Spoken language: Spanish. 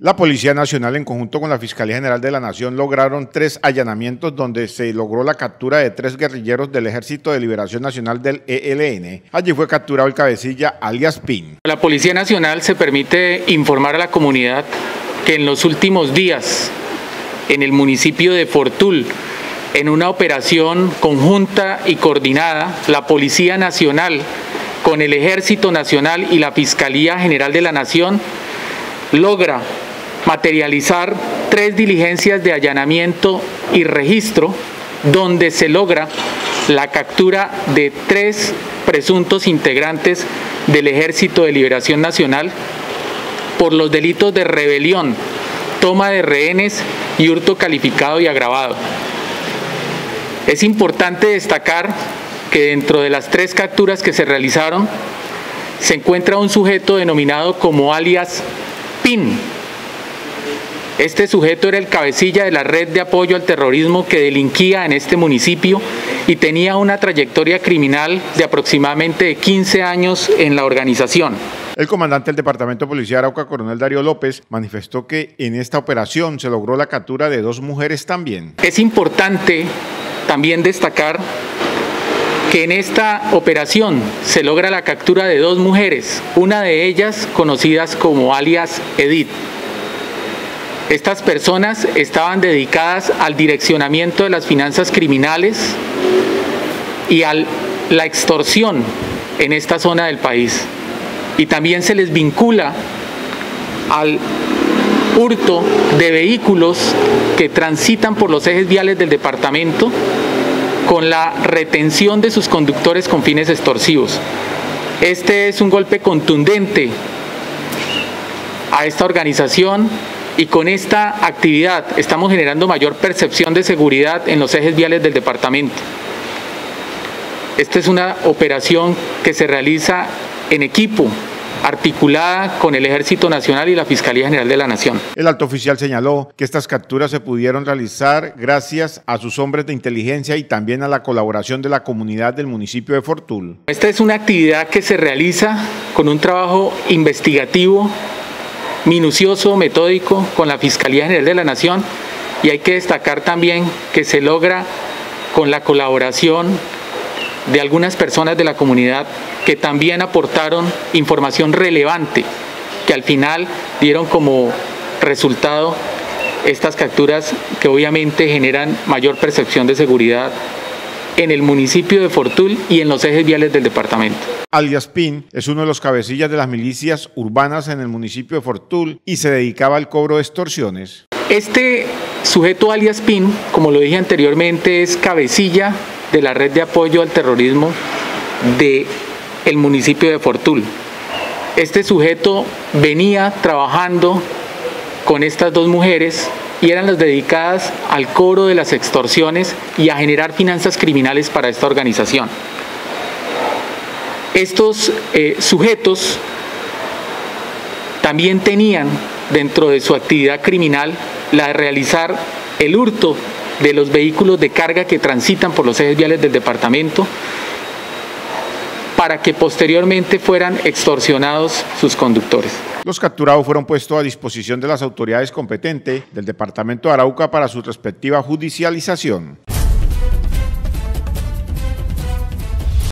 La Policía Nacional, en conjunto con la Fiscalía General de la Nación, lograron tres allanamientos donde se logró la captura de tres guerrilleros del Ejército de Liberación Nacional del ELN. Allí fue capturado el cabecilla alias PIN. La Policía Nacional se permite informar a la comunidad que en los últimos días, en el municipio de Fortul, en una operación conjunta y coordinada, la Policía Nacional con el Ejército Nacional y la Fiscalía General de la Nación logra materializar tres diligencias de allanamiento y registro donde se logra la captura de tres presuntos integrantes del Ejército de Liberación Nacional por los delitos de rebelión, toma de rehenes y hurto calificado y agravado. Es importante destacar que dentro de las tres capturas que se realizaron se encuentra un sujeto denominado como alias PIN, este sujeto era el cabecilla de la red de apoyo al terrorismo que delinquía en este municipio y tenía una trayectoria criminal de aproximadamente 15 años en la organización. El comandante del Departamento Policial Arauca, coronel Darío López, manifestó que en esta operación se logró la captura de dos mujeres también. Es importante también destacar que en esta operación se logra la captura de dos mujeres, una de ellas conocidas como alias Edith. Estas personas estaban dedicadas al direccionamiento de las finanzas criminales y a la extorsión en esta zona del país. Y también se les vincula al hurto de vehículos que transitan por los ejes viales del departamento con la retención de sus conductores con fines extorsivos. Este es un golpe contundente a esta organización y con esta actividad estamos generando mayor percepción de seguridad en los ejes viales del departamento. Esta es una operación que se realiza en equipo, articulada con el Ejército Nacional y la Fiscalía General de la Nación. El alto oficial señaló que estas capturas se pudieron realizar gracias a sus hombres de inteligencia y también a la colaboración de la comunidad del municipio de Fortul. Esta es una actividad que se realiza con un trabajo investigativo minucioso, metódico con la Fiscalía General de la Nación. Y hay que destacar también que se logra con la colaboración de algunas personas de la comunidad que también aportaron información relevante que al final dieron como resultado estas capturas que obviamente generan mayor percepción de seguridad en el municipio de Fortul y en los ejes viales del departamento. Alias Pin es uno de los cabecillas de las milicias urbanas en el municipio de Fortul y se dedicaba al cobro de extorsiones. Este sujeto alias Pin, como lo dije anteriormente, es cabecilla de la red de apoyo al terrorismo de el municipio de Fortul. Este sujeto venía trabajando con estas dos mujeres y eran las dedicadas al cobro de las extorsiones y a generar finanzas criminales para esta organización. Estos eh, sujetos también tenían dentro de su actividad criminal la de realizar el hurto de los vehículos de carga que transitan por los ejes viales del departamento para que posteriormente fueran extorsionados sus conductores. Los capturados fueron puestos a disposición de las autoridades competentes del Departamento de Arauca para su respectiva judicialización.